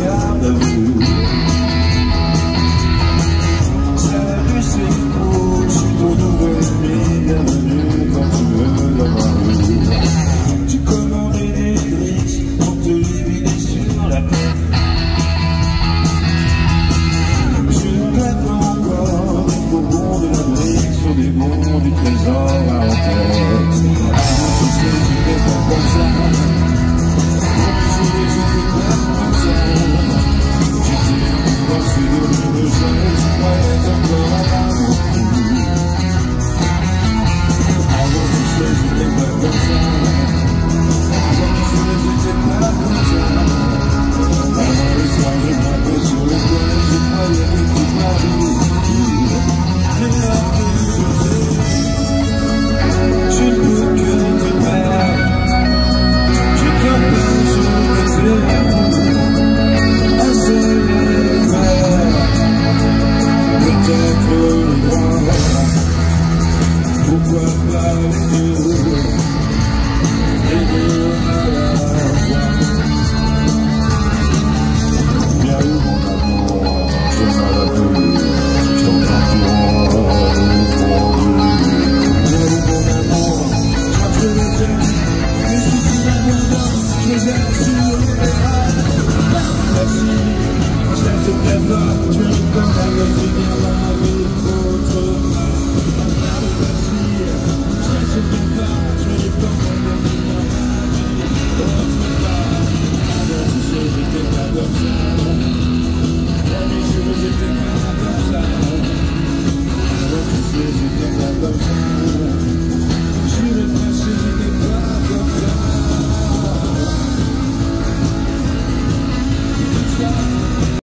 Salut, c'est beau, je suis ton nouveau ami, bienvenue quand tu veux dans Tu commandais des drinks pour te libérer sur la tête. Je gâte encore des bonbons de la brique sur des bons du trésor à la Together, drink a higher together.